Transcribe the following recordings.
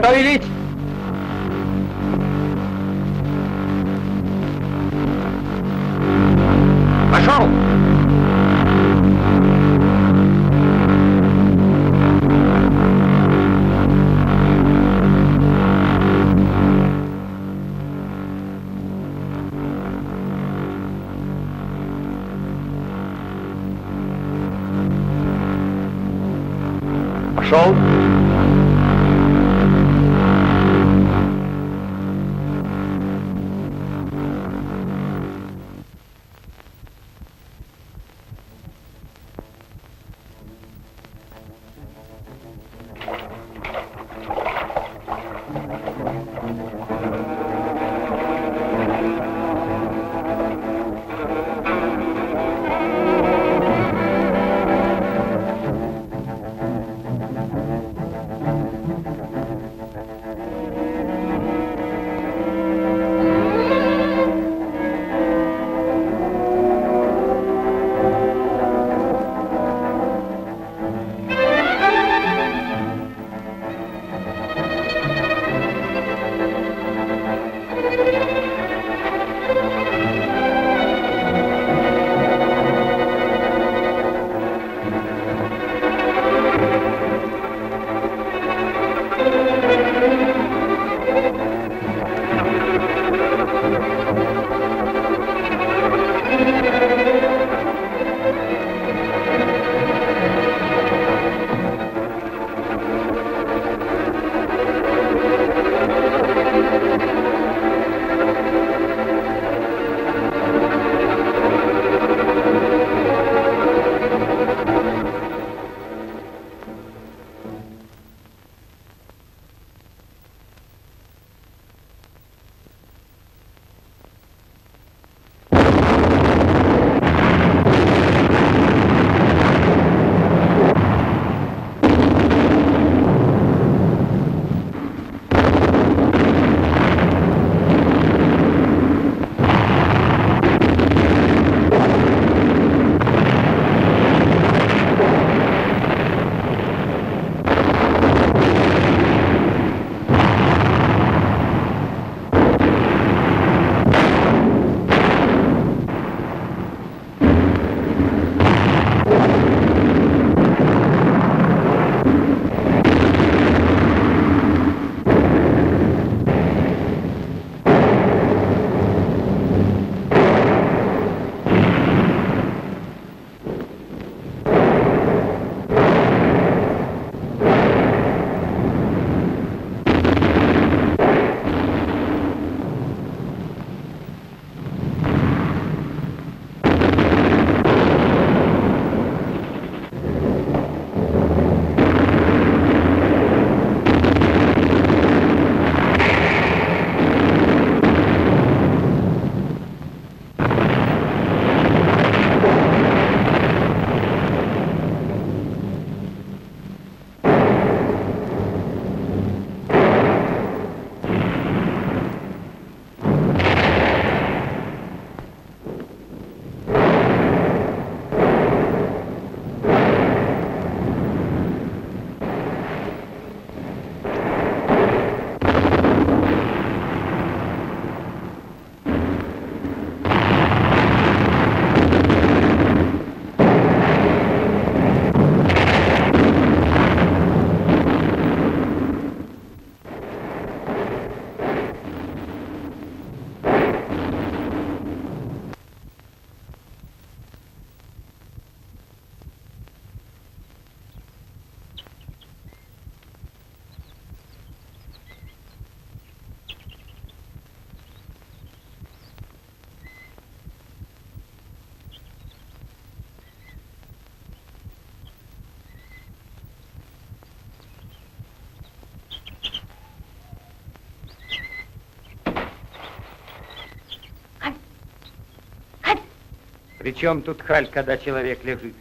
Приготовились? Пошел! Причем тут халь, когда человек лежит?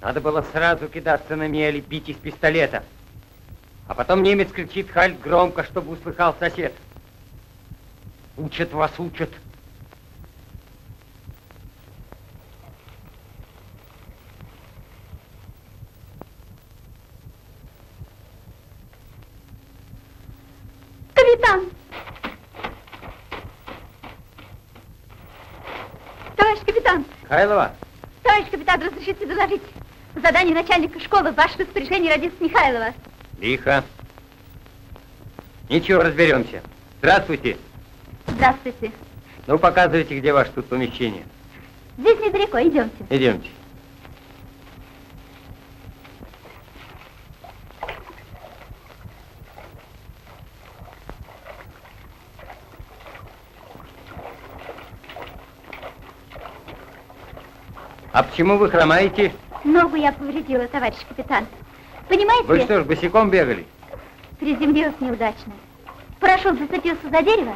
Надо было сразу кидаться на мели, бить из пистолета. А потом немец кричит халь громко, чтобы услыхал сосед. Учат вас, учат. капитан! Товарищ капитан! Хайлова? Товарищ капитан, разрешите доложить. По заданию начальника школы в ваше распоряжение родится Михайлова. Лихо. Ничего, разберемся. Здравствуйте. Здравствуйте. Ну, показывайте, где ваше тут помещение. Здесь недалеко, идемте. Идемте. Почему вы хромаете? Ногу я повредила, товарищ капитан. Понимаете? Вы что ж, босиком бегали? Приземлилась неудачно. Парашют зацепился за дерево,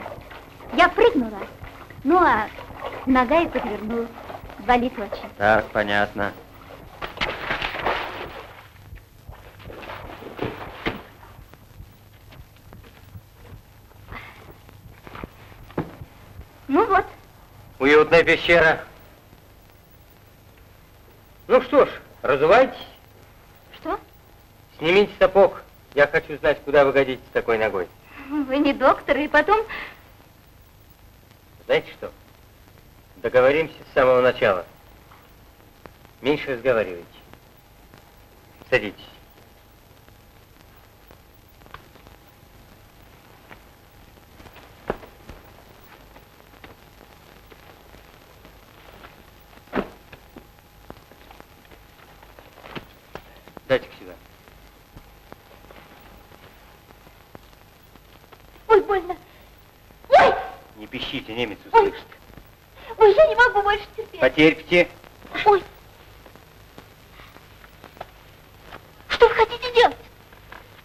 я прыгнула, ну а нога и подвернулась. Болит очень. Так, понятно. Ну вот. Уютная пещера. Ну что ж, разувайтесь. Что? Снимите сапог. Я хочу знать, куда вы годитесь с такой ногой. Вы не доктор, и потом... Знаете что? Договоримся с самого начала. Меньше разговаривайте. Садитесь. Дайте-ка сюда. Ой, больно. Ой! Не пищите, немец услышит. Я не могу больше терпеть. Потерпите. Ой. Что вы хотите делать?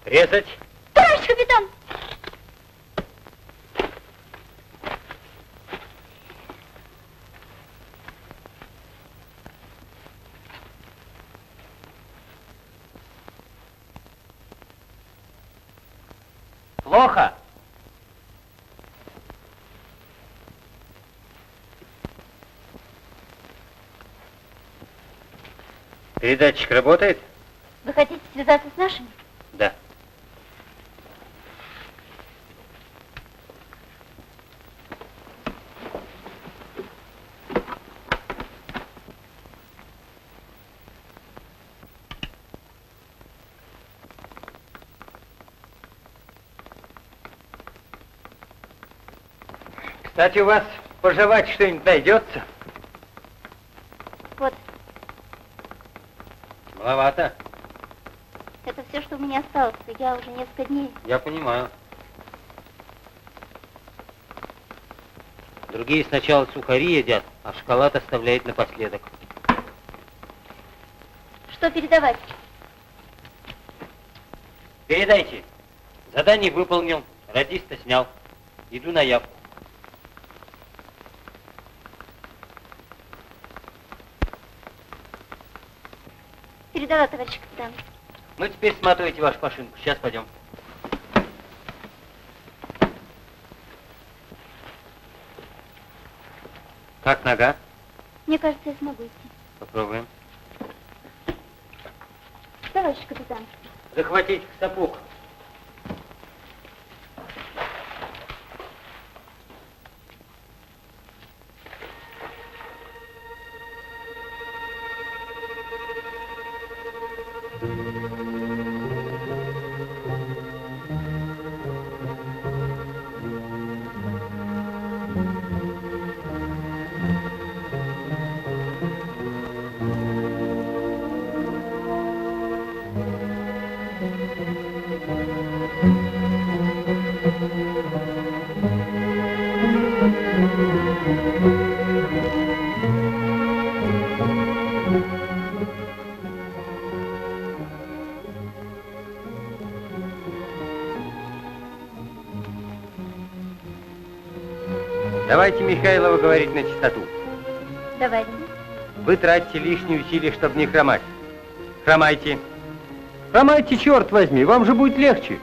Резать. Товарищ капитан! Плохо. Передатчик работает? Вы хотите связаться с нашими? Да. Кстати, у вас пожевать что-нибудь найдется? Вот, Маловато. это все, что у меня осталось. Я уже несколько дней. Я понимаю. Другие сначала сухари едят, а шоколад оставляют напоследок. Что передавать? Передайте. Задание выполнил, радиста снял. Иду на явку. Передала, товарищ капитан. Ну, теперь сматывайте вашу машинку. Сейчас пойдем. Как нога? Мне кажется, я смогу идти. Попробуем. Товарищ капитан, Захватить сапог. Давайте Михайлова говорить на чистоту. давайте. Вы тратите лишние усилия, чтобы не хромать. Хромайте. Хромайте, черт возьми, вам же будет легче.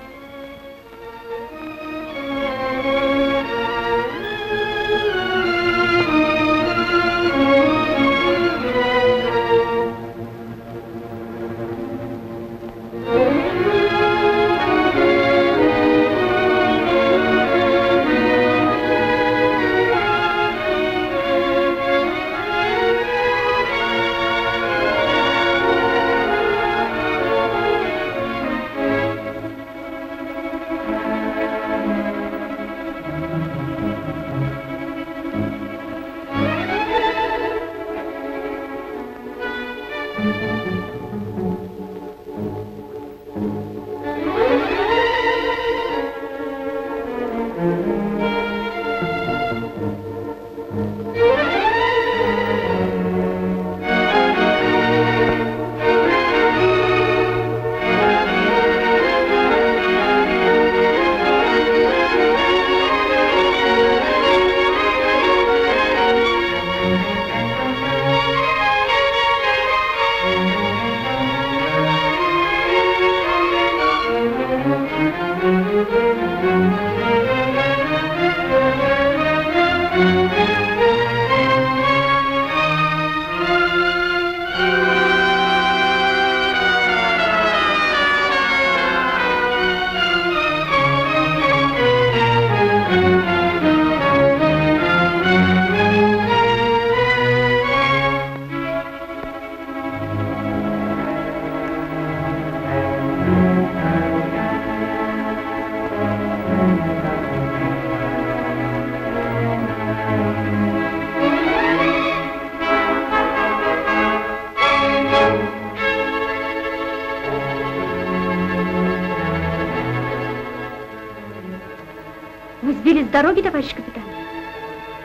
Дороги, товарищ капитан?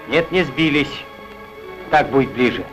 Нет, не сбились. Так будет ближе.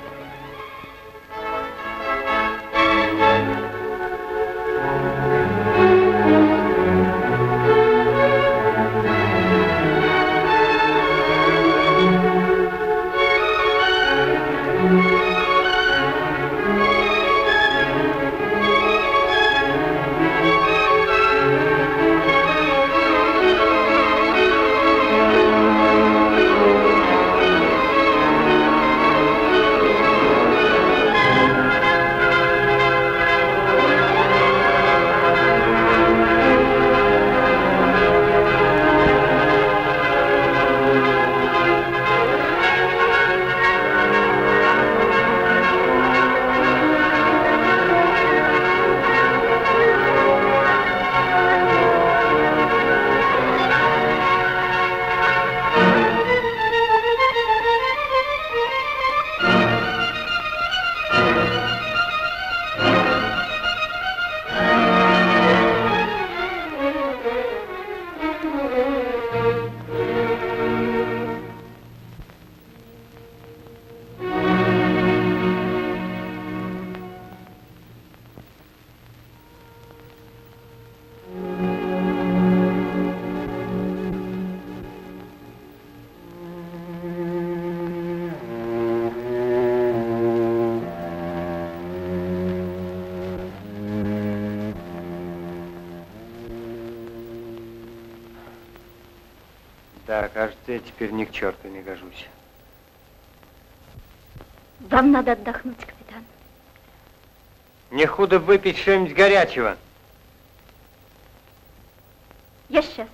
Да, кажется, я теперь ни к черту не гожусь. Вам надо отдохнуть, капитан. Не худо выпить что-нибудь горячего. Я сейчас.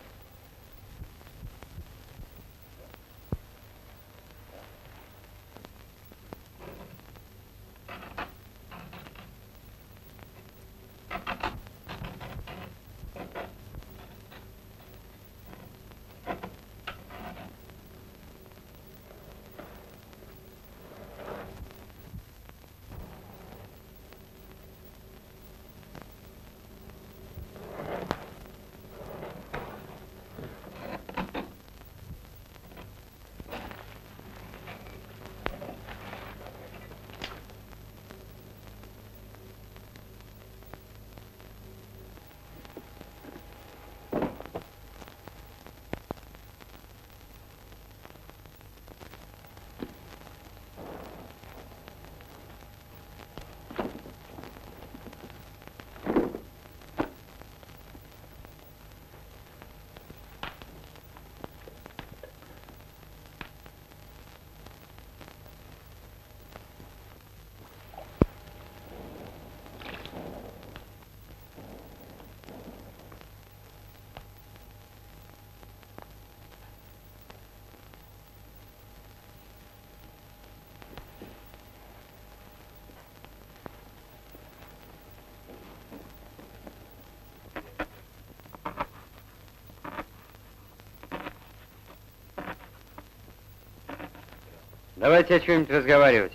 Давайте о чем-нибудь разговаривать.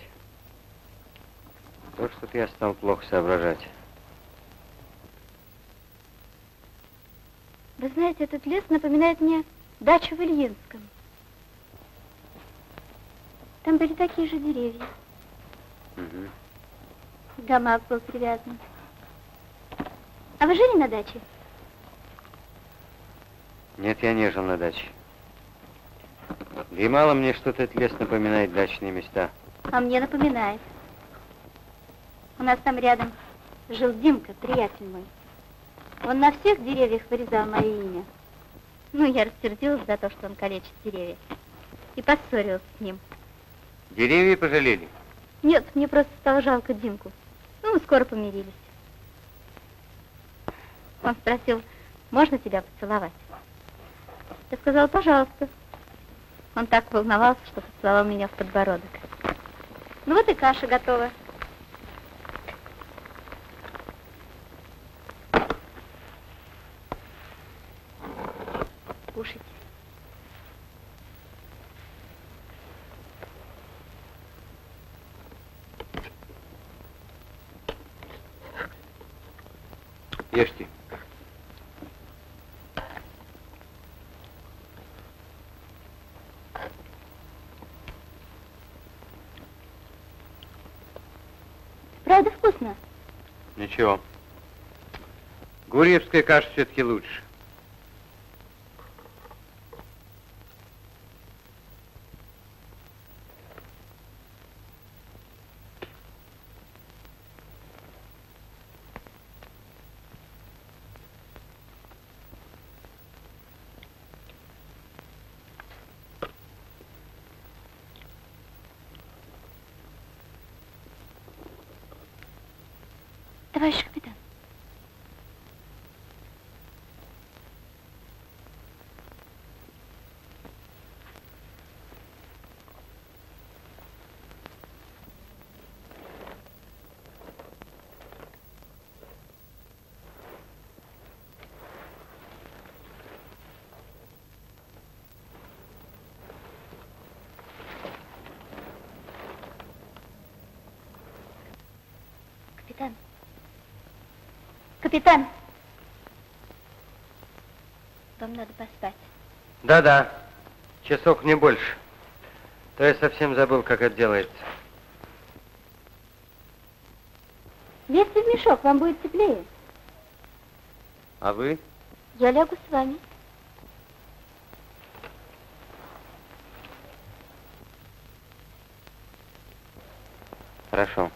То что-то я стал плохо соображать. Вы знаете, этот лес напоминает мне дачу в Ильинском. Там были такие же деревья. Угу. Гамак был привязан. А вы жили на даче? Нет, я не жил на даче. Да и мало мне что-то этот лес напоминает дачные места. А мне напоминает. У нас там рядом жил Димка, приятель мой. Он на всех деревьях вырезал мое имя. Ну, я рассердилась за то, что он калечит деревья. И поссорилась с ним. Деревья пожалели? Нет, мне просто стало жалко Димку. Ну, мы скоро помирились. Он спросил, можно тебя поцеловать? Я сказала, пожалуйста. Он так волновался, что поцеловал меня в подбородок. Ну вот и каша готова. Кушайте. Ешьте. Правда вкусно? Ничего. Гурьевская каша все-таки лучше. Товарищ капитан. Капитан. Капитан. Вам надо поспать. Да-да, часок не больше. То я совсем забыл, как это делается. Лезьте в мешок, вам будет теплее. А вы? Я лягу с вами. Хорошо.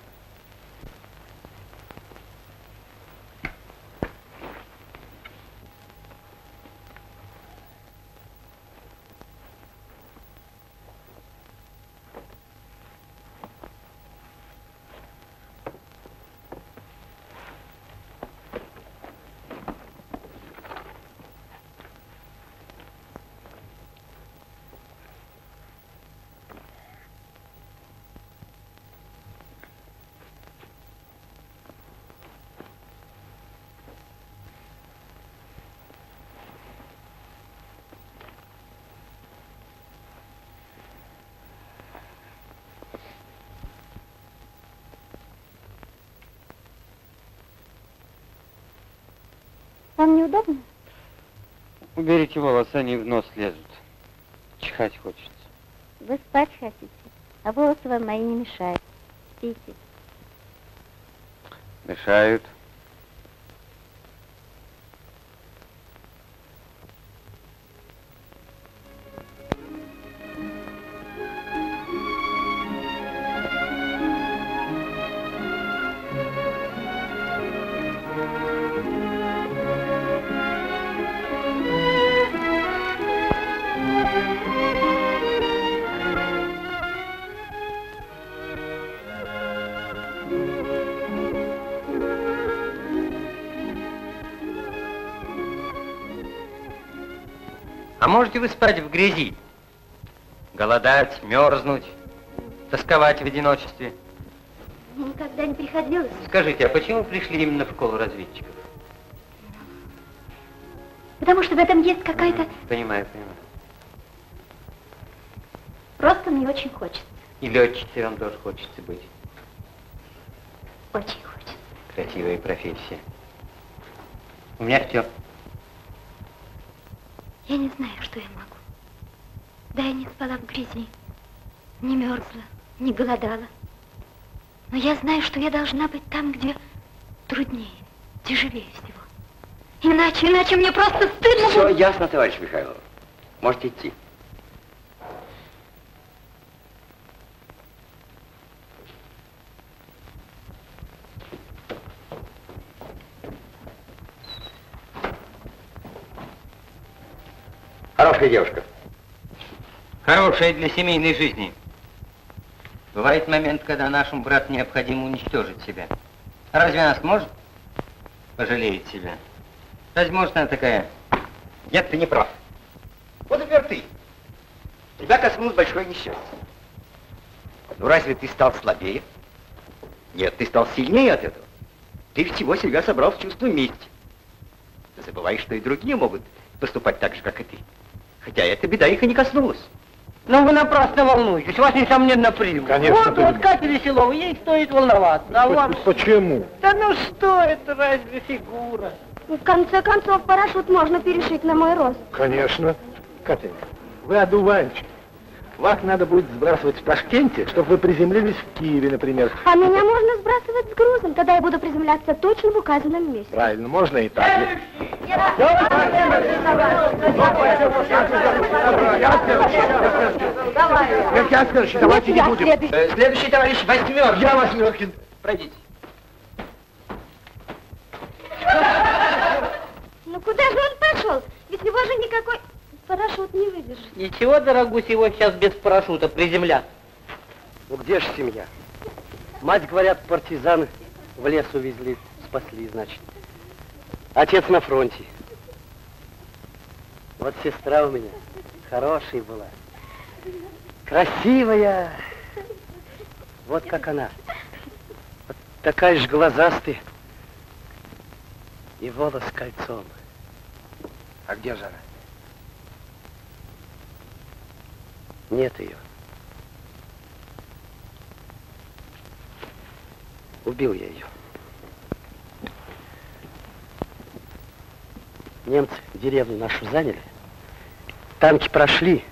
Вам неудобно? Уберите волосы, они в нос лезут. Чихать хочется. Вы спать хотите, а волосы вам мои не мешают. Спите. Мешают. Спать в грязи? Голодать, мерзнуть, тосковать в одиночестве? Мне никогда не приходилось. Скажите, а почему пришли именно в школу разведчиков? Потому что в этом есть какая-то... Понимаю, понимаю. Просто мне очень хочется. И летчицей вам тоже хочется быть. Очень хочется. Красивая профессия. У меня все. Я не знаю, что я могу. Да я не спала в грязи, не мерзла, не голодала. Но я знаю, что я должна быть там, где труднее, тяжелее всего. Иначе, иначе мне просто стыдно Все будет. ясно, товарищ Михайлов. Можете идти. Хорошая девушка. Хорошая для семейной жизни. Бывает момент, когда нашему брату необходимо уничтожить себя. Разве она сможет? Пожалеет себя. Разве может она такая? Нет, ты не прав. Вот, например, ты. Тебя коснулось большое несчастье. Ну разве ты стал слабее? Нет, ты стал сильнее от этого. Ты всего себя собрал в чувство мести. Ты забываешь, что и другие могут поступать так же, как и ты. Хотя эта беда их и не коснулась. Но вы напрасно волнуетесь, вас, несомненно, примут. Конечно, вот, вот Катя Веселова, ей стоит волноваться. А вам... Почему? Да ну что это, разве фигура? В конце концов, парашют можно перешить на мой рост. Конечно. Катенька, вы одуванчик. Вас надо будет сбрасывать в Ташкенте, чтобы вы приземлились в Киеве, например. А меня можно сбрасывать с грузом, тогда я буду приземляться точно в указанном месте. Правильно, можно и так. Следующий, давайте не будем. следующий. Э, товарищ Восьмеркин. Я Восьмеркин. Пройдите. Ну куда же он пошел? Ведь его же никакой парашют не выдержит. Ничего, дорогусь, его сейчас без парашюта приземлят. Ну где же семья? Мать, говорят, партизаны в лес увезли, спасли, значит. Отец на фронте. Вот сестра у меня хорошая была. Красивая. Вот как она. Вот такая же глазастая. И волос кольцом. А где же она? Нет ее. Убил я ее. Немцы деревню нашу заняли. Танки прошли.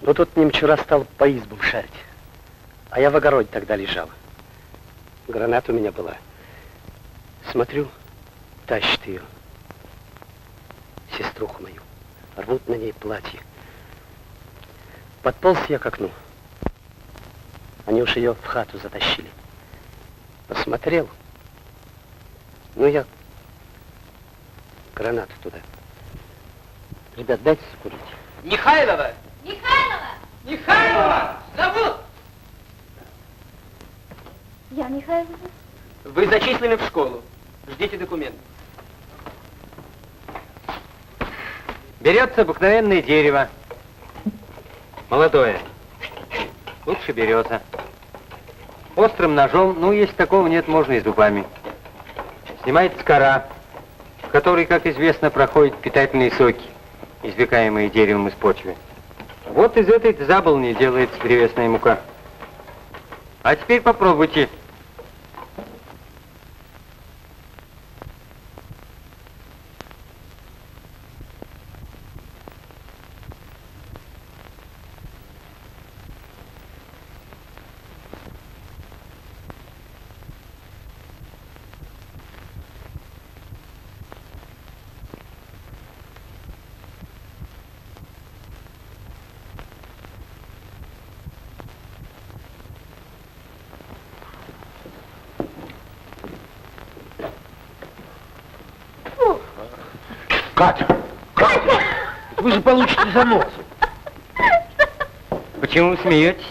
Но тут немчура стал по избам шарить. А я в огороде тогда лежал. Граната у меня была. Смотрю, тащит ее. Сеструху мою. Рвут на ней платье. Подполз я к окну. Они уж ее в хату затащили. Посмотрел. Ну, я гранату туда. Ребят, дайте закурить. Михайлова! Михайлова! Михайлова! Зовут! Я Михайлова. Вы зачислены в школу. Ждите документы. Берется обыкновенное дерево. Молодое. Лучше береза. Острым ножом, ну, если такого нет, можно и зубами. Снимается кора, в которой, как известно, проходят питательные соки, извлекаемые деревом из почвы. Вот из этой заболни делается древесная мука. А теперь попробуйте. Катя! Катя! Вы же получите занос. Почему вы смеетесь?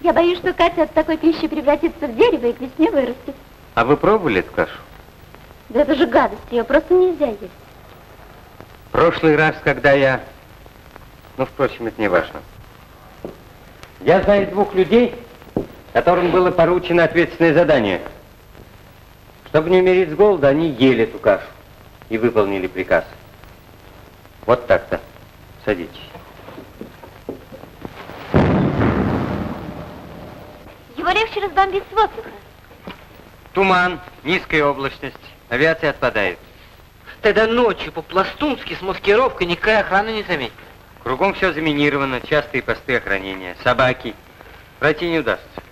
Я боюсь, что Катя от такой пищи превратится в дерево и к весне вырастет. А вы пробовали эту кашу? Да это же гадость, ее просто нельзя есть. Прошлый раз, когда я... Ну, впрочем, это не важно. Я знаю двух людей, которым было поручено ответственное задание. Чтобы не умереть с голода, они ели эту кашу и выполнили приказ. Вот так-то. Садитесь. Его легче разбомбить с воздуха. Туман, низкая облачность. Авиация отпадает. Тогда ночью по-пластунски с маскировкой никакая охрана не заметит. Кругом все заминировано, частые посты охранения, собаки. Пройти не удастся.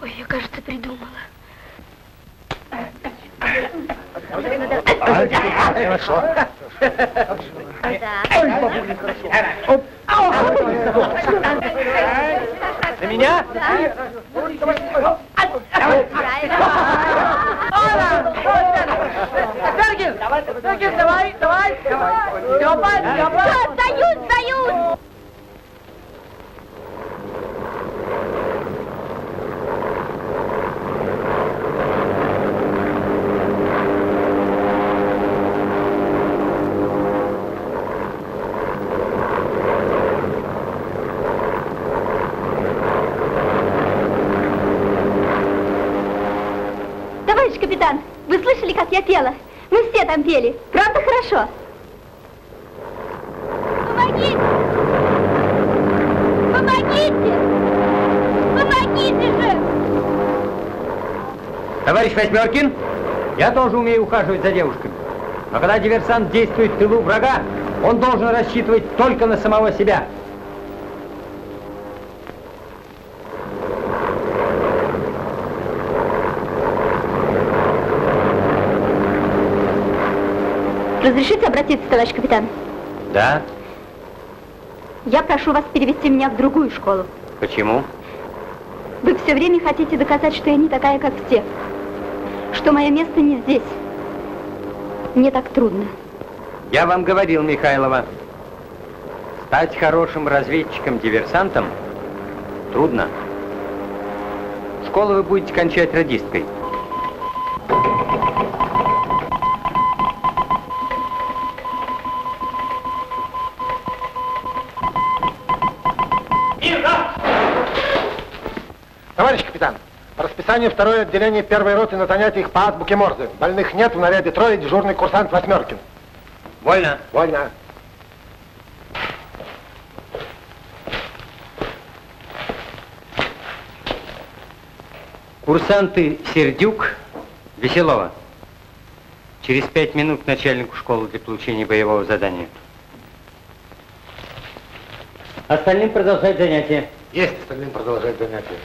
Ой, я, кажется, придумала. Хорошо. Да. На меня? Сдаюсь, сдаюсь! Товарищ капитан, вы слышали, как я пела? Мы все там пели. Правда хорошо? Помогите! Помогите! Помогите же! Товарищ Восьмеркин, я тоже умею ухаживать за девушками. Но когда диверсант действует в тылу врага, он должен рассчитывать только на самого себя. Разрешите обратиться, товарищ капитан? Да? Я прошу вас перевести меня в другую школу. Почему? Вы все время хотите доказать, что я не такая, как все. Что мое место не здесь. Мне так трудно. Я вам говорил, Михайлова, стать хорошим разведчиком-диверсантом трудно. Школу вы будете кончать радисткой. Товарищ капитан, по расписанию второе отделение первой роты на занятиях по азбуке Морзе. Больных нет, в наряде трое, дежурный курсант Восьмеркин. Вольно. Вольно. Курсанты Сердюк, Веселова. Через пять минут к начальнику школы для получения боевого задания. Остальным продолжать занятия. Есть остальным продолжать занятия.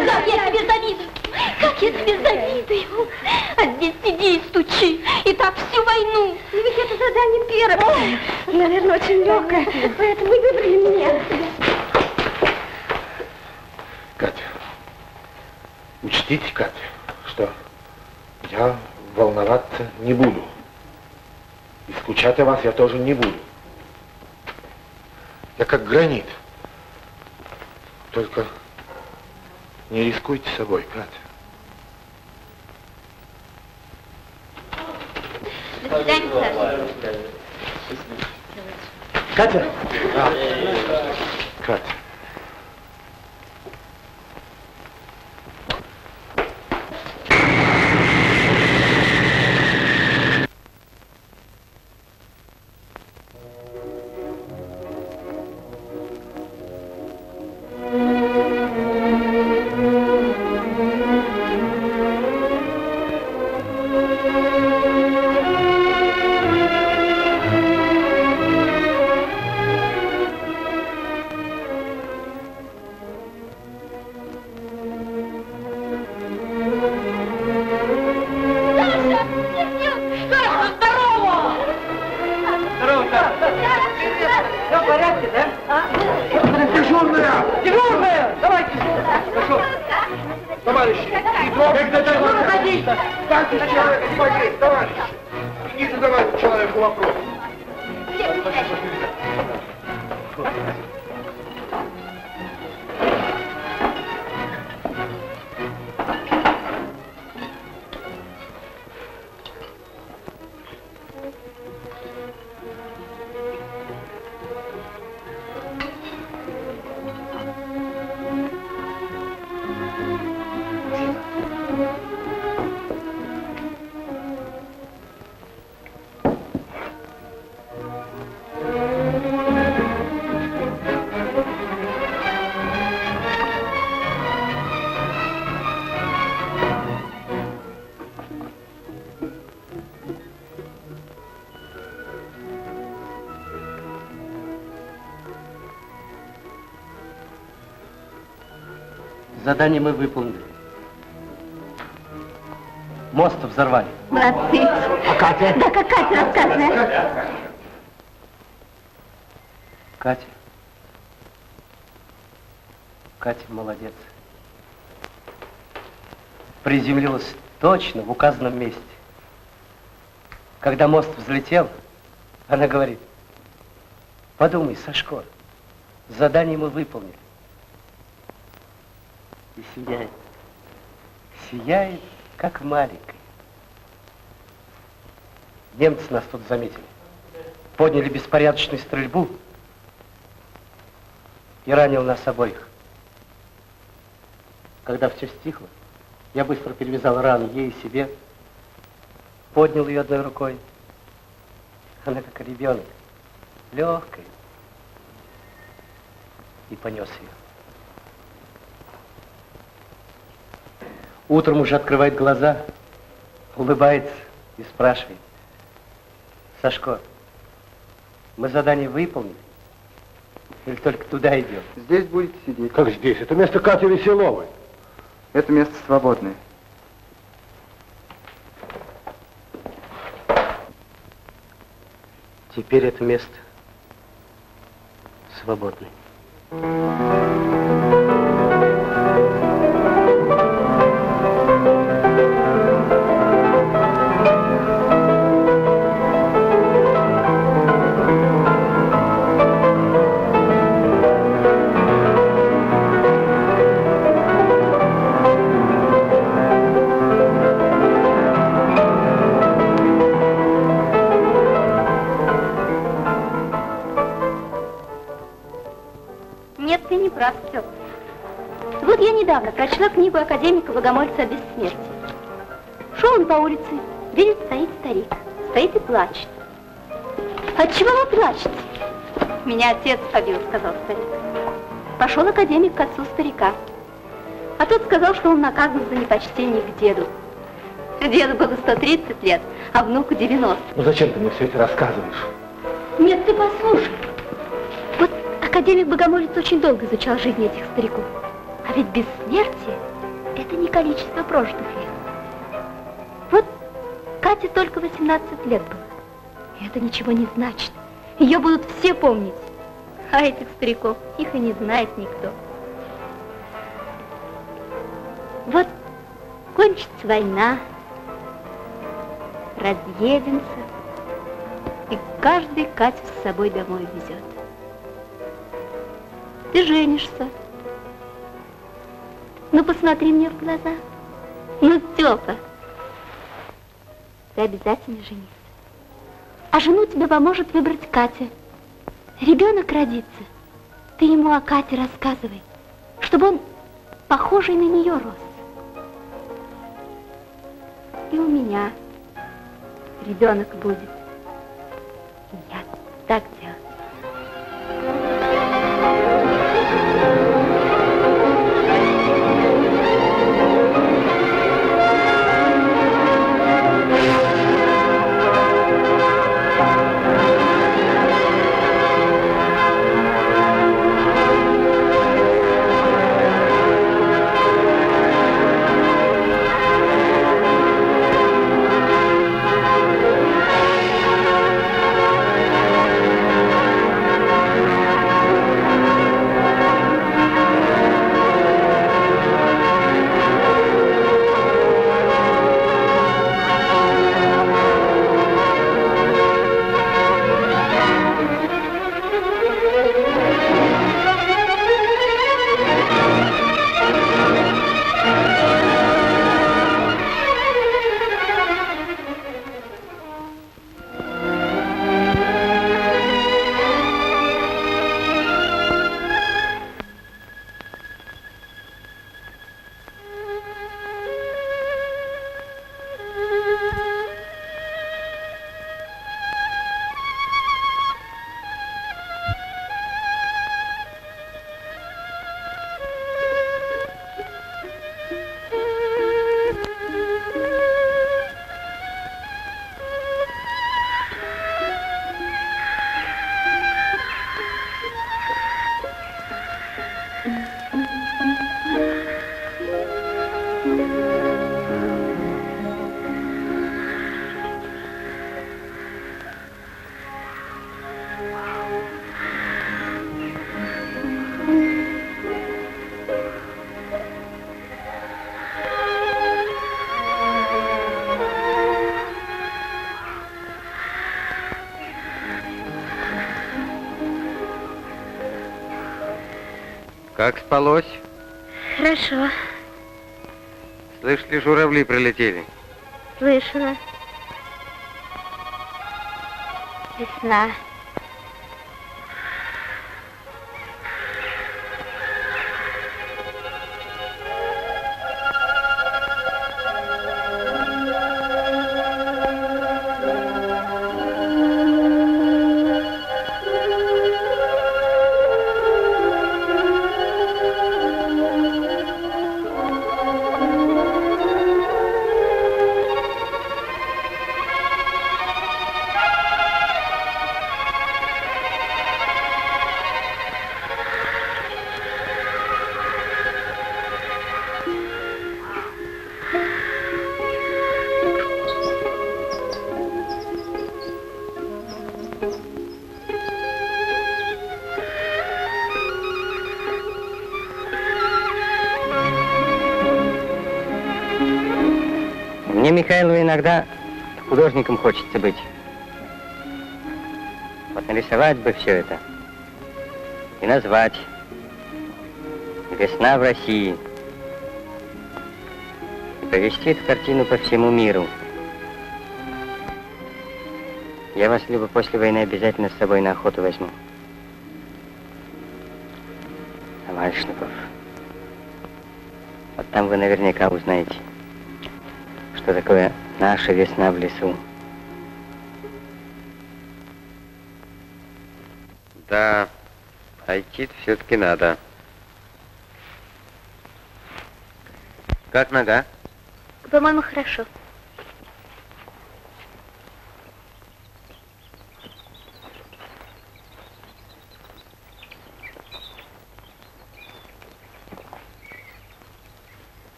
Как я тебе завидую! Как я тебе завидую! А здесь сиди и стучи, и так всю войну. И ведь это задание первое. Наверное, очень легкое, поэтому и выбрали меня. Катя, учтите, Катя, что я волноваться не буду. И скучать о вас я тоже не буду. Я как гранит. Только не рискуйте собой, Катя. До свидания, Саша. Катя? Катя. Дежурная! Задание мы выполнили. Мост взорвали. Молодцы. А Катя? Да, как Катя рассказывай. а? Катя. Катя молодец. Приземлилась точно в указанном месте. Когда мост взлетел, она говорит, подумай, Сашко, задание мы выполнили. И сияет. Сияет, как маленькая. Немцы нас тут заметили. Подняли беспорядочную стрельбу и ранил нас обоих. Когда все стихло, я быстро перевязал рану ей и себе, поднял ее одной рукой. Она как ребенок, легкая, и понес ее. Утром уже открывает глаза, улыбается и спрашивает. Сашко, мы задание выполнили? Или только туда идем? Здесь будете сидеть. Как здесь? Это место Кати Веселовой. Это место свободное. Теперь это место свободное. Академика Богомольца о бессмертии. Шел он по улице, видит, стоит старик. Стоит и плачет. От чего вы плачете? Меня отец побил, сказал старик. Пошел академик к отцу старика. А тот сказал, что он наказан за непочтение к деду. Деду было 130 лет, а внуку 90. Ну зачем ты мне все это рассказываешь? Нет, ты послушай. Вот академик Богомолец очень долго изучал жизнь этих стариков. А ведь бессмертие – количество прожитых лет. Вот Кате только 18 лет было. И это ничего не значит. Ее будут все помнить. А этих стариков их и не знает никто. Вот кончится война, разъедемся, и каждый Катю с собой домой везет. Ты женишься. Ну, посмотри мне в глаза. Ну, Степа, ты обязательно женись. А жену тебе поможет выбрать Катя. Ребенок родится. Ты ему о Кате рассказывай, чтобы он похожий на нее рос. И у меня ребенок будет. Спалось? Хорошо, Слышали, журавли прилетели? слышала. Весна. Мне, Михайлова, иногда художником хочется быть. Вот нарисовать бы все это. И назвать. Весна в России. И повести эту картину по всему миру. Я вас, Люба, после войны обязательно с собой на охоту возьму. Наша весна в лесу. Да, а идти все-таки надо. Как нога? По-моему, хорошо.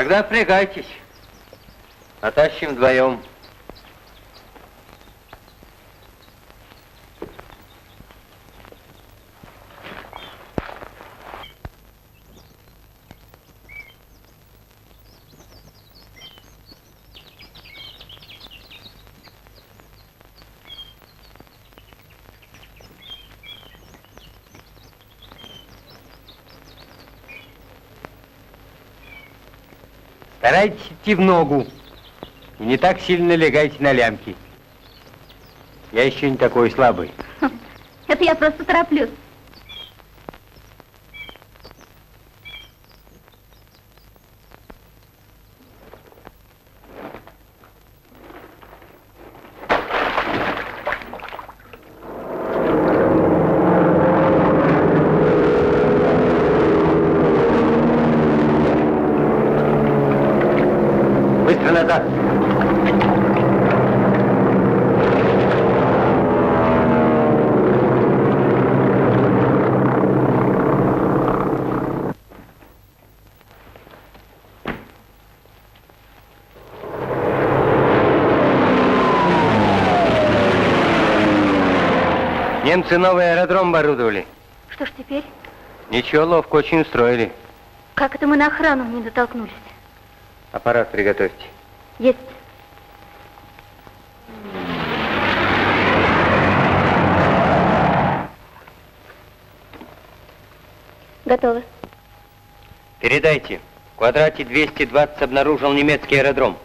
Тогда впрягайтесь. Натащим вдвоем. Идти в ногу. И не так сильно легайте на лямки. Я еще не такой слабый. Это я просто тороплюсь. Быстро назад. Немцы новый аэродром оборудовали. Что ж теперь? Ничего, ловко очень устроили. Как это мы на охрану не дотолкнулись? Аппарат приготовьте. Есть. Готово. Передайте. В квадрате 220 обнаружил немецкий аэродром.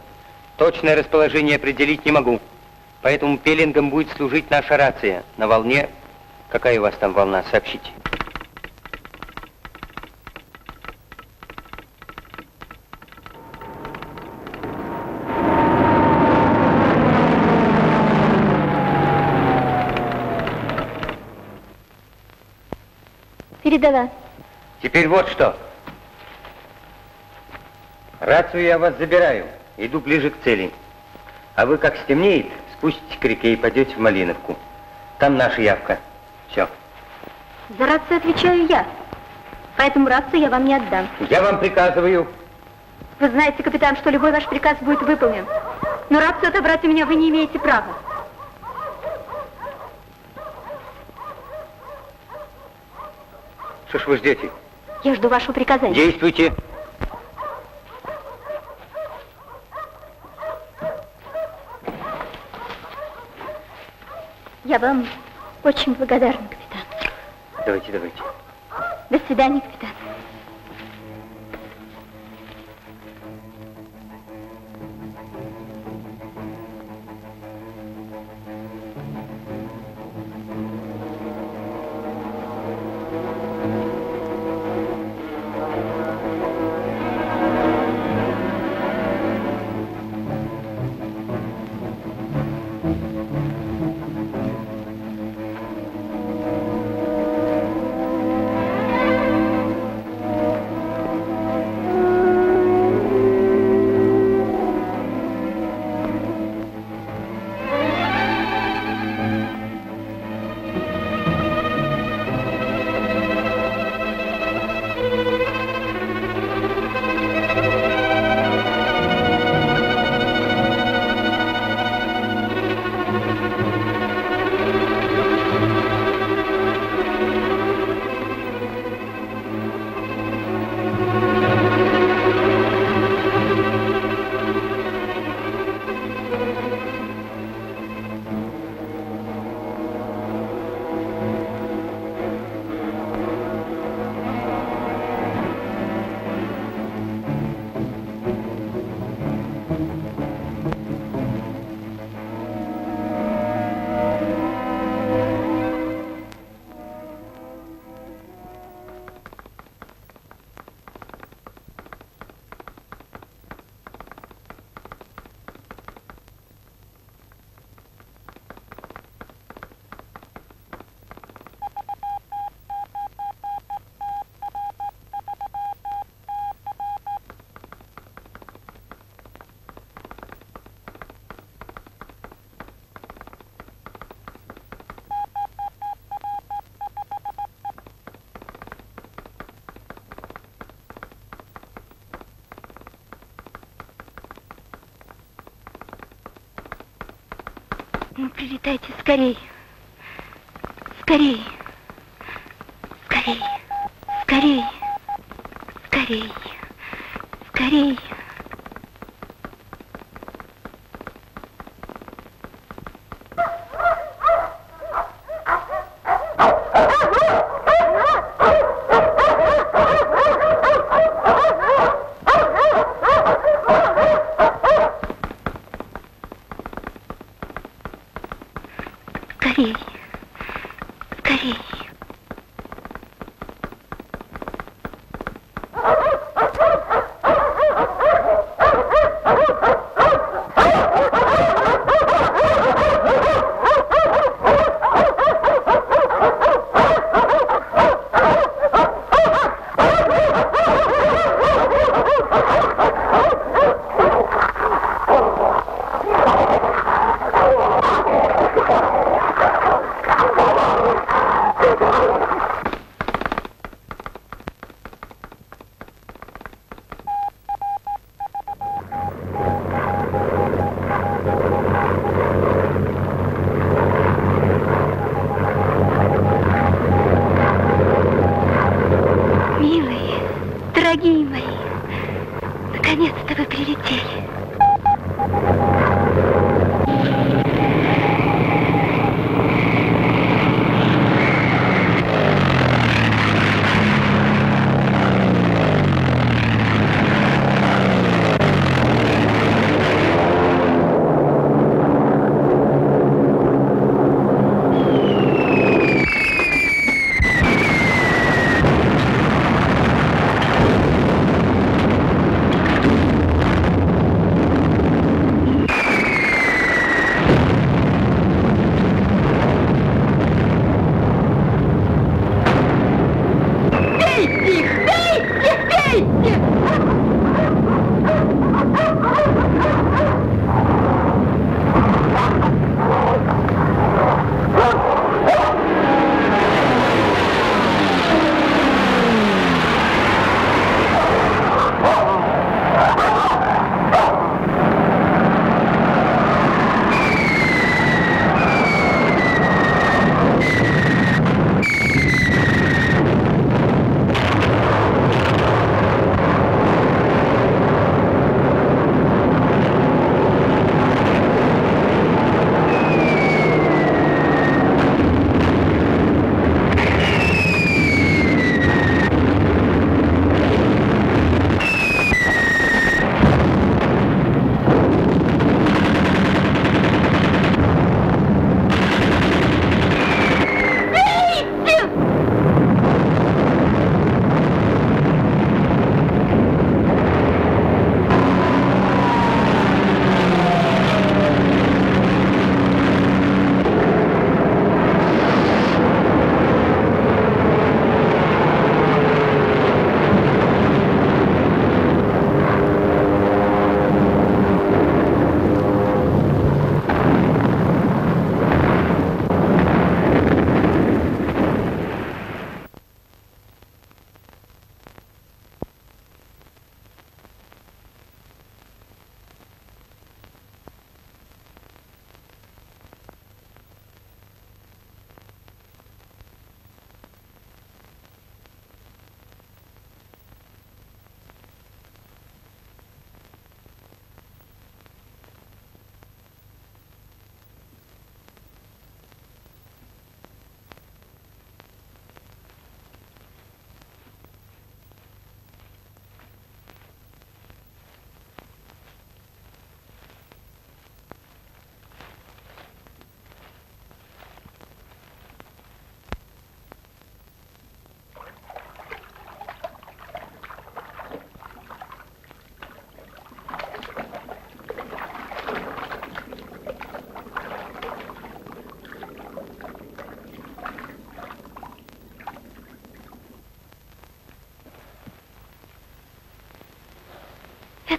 Точное расположение определить не могу. Поэтому пеленгом будет служить наша рация. На волне... Какая у вас там волна? Сообщите. Передала. Теперь вот что. Рацию я вас забираю. Иду ближе к цели. А вы, как стемнеет, спустите к реке и пойдете в Малиновку. Там наша явка. Все. За рацию отвечаю я. Поэтому рацию я вам не отдам. Я вам приказываю. Вы знаете, капитан, что любой ваш приказ будет выполнен. Но рацию отобрать у меня вы не имеете права. Что ж вы ждете? Я жду вашего приказания. Действуйте. Я вам очень благодарна, капитан. Давайте, давайте. До свидания, капитан. Прилетайте скорей. Скорей. Скорей. Скорей. Скорей. Скорей.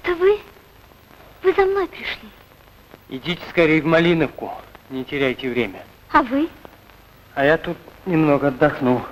Это вы? Вы за мной пришли. Идите скорее в Малиновку, не теряйте время. А вы? А я тут немного отдохну.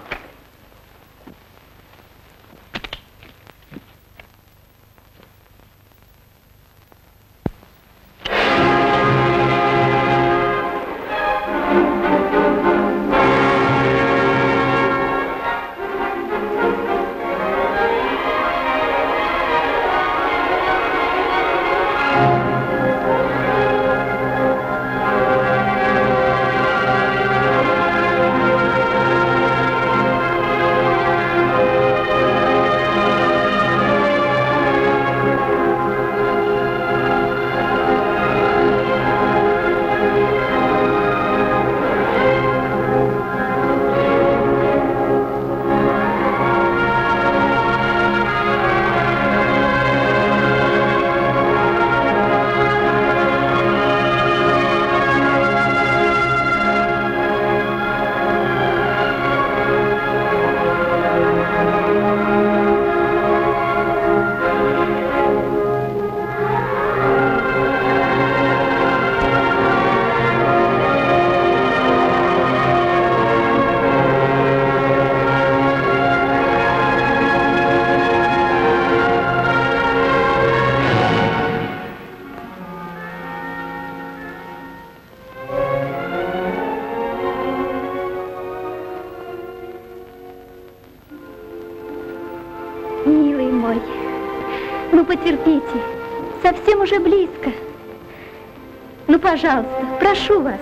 Пожалуйста, прошу вас.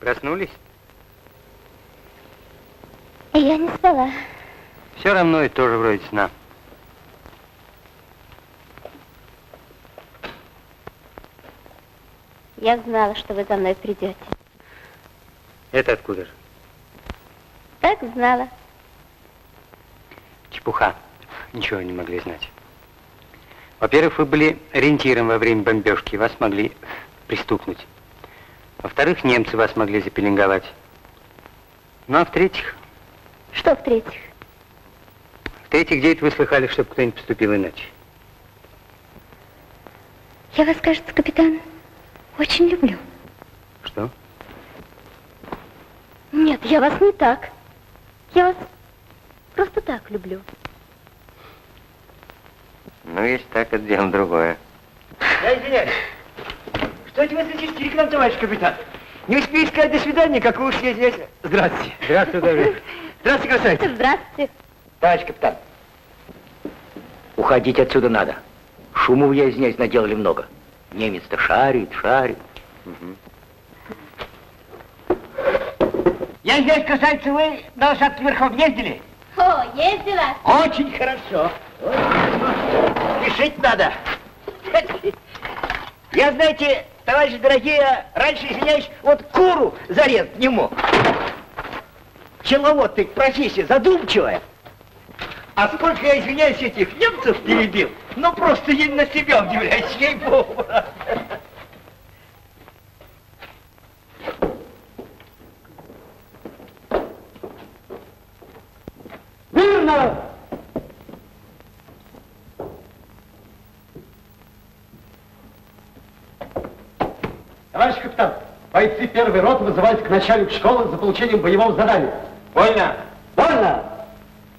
Проснулись? Я не спала. Все равно и тоже вроде сна. Я знала, что вы за мной придете. Это откуда же? Так знала. Чепуха. Ничего не могли знать. Во-первых, вы были ориентиром во время бомбежки, вас могли пристукнуть. Во-вторых, немцы вас могли запеленговать. Ну, а в-третьих, Что в-третьих? в-третьих, где это вы слыхали, чтобы кто-нибудь поступил иначе? Я вас, кажется, капитан, очень люблю. Что? Нет, я вас не так. Я вас просто так люблю. Ну, если так, это дело другое. Я извиняюсь. Что это вы зачистили к нам, товарищ капитан? Не успею сказать до свидания, как вы ушли здесь. Здравствуйте. Здравствуй, Давид. Здравствуйте, красавица. Здравствуйте. Товарищ капитан, уходить отсюда надо. Шуму, я извиняюсь, наделали много. Немец-то шарит, шарит. Я извиняюсь, красавица, вы на лошадке верхом ездили? О, ездила. Очень хорошо. Спешить надо. Я, знаете, товарищи дорогие, раньше, извиняюсь, вот куру зарезать не мог. Пчеловод ты, профессия задумчивая. А сколько я, извиняюсь, этих немцев перебил, ну просто я на себя удивляюсь, ей-богу. Мирно! Товарищ капитан, бойцы первой роты вызываются к начальнику школы за получением боевого задания. Вольно! Вольно!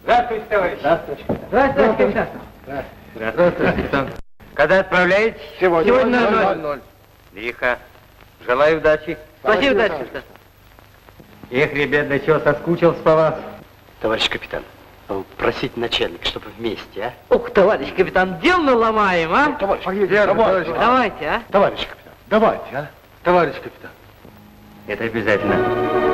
Здравствуйте, товарищ. Здравствуйте. Здравствуйте, капитан. Здравствуйте, капитан. Когда отправляетесь? Сегодня. Сегодня Ноль, на ноль, ноль. Лихо. Желаю удачи. Спасибо, товарищ капитан. Эх, ребят, да чего соскучился по вас. Товарищ капитан, просить начальника, чтобы вместе, а? Ух, товарищ капитан, дел наломаем, а? Товарищ, давайте, Давайте, а? товарищ капитан, давайте, а? Товарищ капитан. Это обязательно.